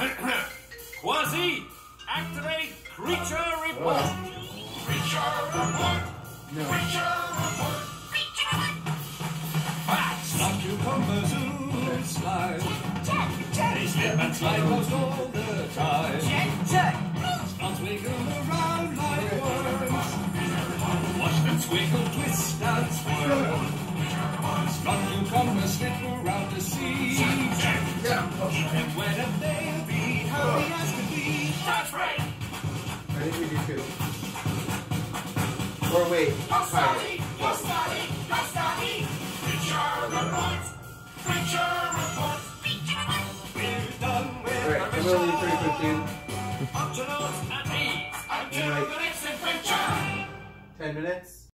Kwazii, activate creature report. Creature report. No. Creature report. Creature report. Bats. Not cucumber zoo. Slide. Jet, jet. They slip and slide most all the time. Jet, jet. Not wiggle around like worms. Watch them twiggle, twist and swirl. Not cucumber slip around the sea. I think we do two. Or wait, tie it. Hostile. Hostile. Preacher report. Preacher report. We're done with Alright, I'm gonna leave pretty quick, dude. Optionals and me. Until the next adventure. Ten minutes.